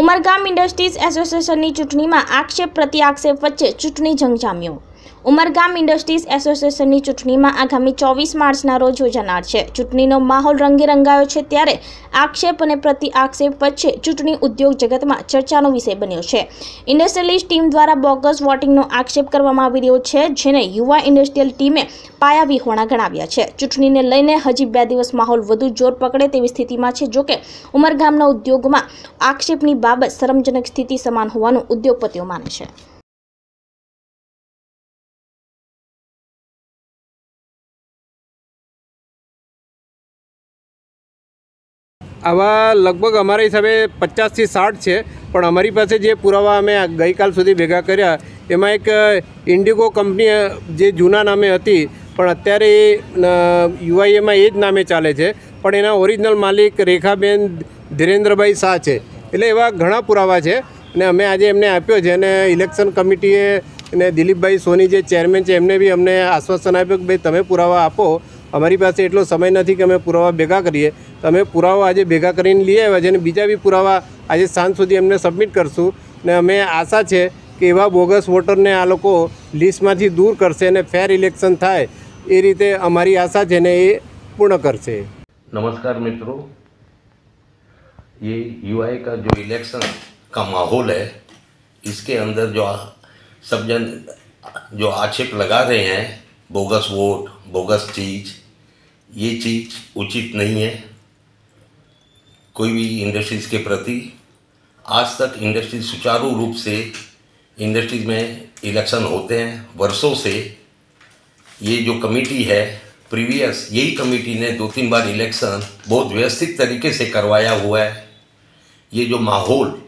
Umargam industries એસોસિએશનની ચૂંટણીમાં આક્ષેપ પ્રતિ આક્ષેપ વચ્ચે ચૂંટણી જંગ જામ્યો ઉમરગામ ઇન્ડસ્ટ્રીઝ એસોસિએશનની ચૂંટણીમાં આગામી ચોવીસ માર્ચના રોજ યોજાનાર છે. ચૂંટણીનો માહોલ રંગે રંગાયો છે ત્યારે આક્ષેપ અને પ્રતિ આક્ષેપ વચ્ચે ચૂંટણી ઉદ્યોગ જગતમાં ચર્ચાનો વિષય બન્યો છે. ઇન્ડસ્ટ્રીયલિસ્ટ ટીમ દ્વારા બોગસ વોટિંગનો આક્ષેપ કરવામાં આવી રહ્યો છે, જેને યુવા ઇન્ડસ્ટ્રીયલ ટીમે પાયાવિહોણા ગણાવ્યા છે. ચૂંટણીને લઈને હજી બે દિવસ માહોલ વધુ જોર પકડે તેવી સ્થિતિમાં છે, જોકે ઉમરગામના ઉદ્યોગમાં આક્ષેપની બાબત શરમજનક સ્થિતિ સમાન હોવાનું ઉદ્યોગપતિઓ માને છે. આવા લગભગ અમારા હિસાબે પચાસથી સાઠ છે. પણ અમારી પાસે જે પુરાવા અમે ગઈકાલ સુધી ભેગા કર્યા, એમાં એક ઇન્ડિગો કંપની જે જૂના નામે હતી, પણ અત્યારે એ યુઆઈએમાં એ જ નામે ચાલે છે. પણ એના ઓરિજિનલ માલિક રેખાબેન ધીરેન્દ્રભાઈ શાહ છે. એટલે એવા ઘણા પુરાવા છે. અને અમે આજે એમને આપ્યો છે અને ઇલેક્શન કમિટીએ અને દિલીપભાઈ સોની જે ચેરમેન છે, એમને બી અમને આશ્વાસન આપ્યું કે, ભાઈ, તમે પુરાવા આપો. અમારી પાસે એટલો સમય નથી કે અમે પુરાવા ભેગા કરીએ તો અમે પુરાવા આજે ભેગા કરીને લઈ આવ્યા છે અને બીજા બી પુરાવા આજે સાંજ સુધી એમને સબમિટ કરશું ને અમે આશા છે કે એવા બોગસ વોટરને આ લોકો લિસ્ટમાંથી દૂર કરશે અને ફેર ઇલેક્શન થાય એ રીતે અમારી આશા છે ને એ પૂર્ણ કરશે नमस्कार मित्रों ये यूआई का जो इलेक्शन का माहौल है इसके अंदर जो आ- सब जन जो आक्षेप लगा रहे हैं बोगस वोट, बोगस चीज़, ये चीज़ उचित नहीं है। कोई भी इंडस्ट्रीज़ के प्रति आज तक इंडस्ट्रीज़ सुचारू रूप से इंडस्ट्रीज़ में इलेक्शन होते हैं, वर्षों से ये जो कमेटी है, प्रीवियस यही कमेटी ने दो तीन बार इलेक्शन बहुत व्यवस्थित तरीके से करवाया हुआ है। ये जो माहौल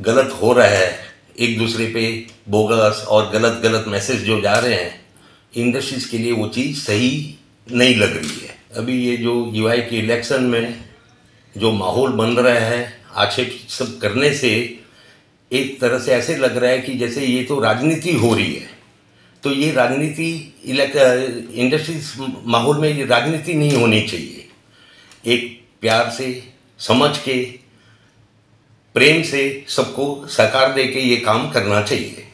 गलत हो रहा है, एक दूसरे पे बोगस और गलत गलत मैसेज जो जा रहे हैं इंडस्ट्रीज़ के लिए वो चीज़ सही नहीं लग रही है। अभी ये जो यूआई के इलेक्शन में जो माहौल बन रहा है, आक्षेप सब करने से एक तरह से ऐसे लग रहा है कि जैसे ये तो राजनीति हो रही है। तो ये राजनीति इंडस्ट्रीज़ माहौल में ये राजनीति नहीं होनी चाहिए। एक प्यार से, समझ के, प्रेम से सबको सहकार दे के ये काम करना चाहिए।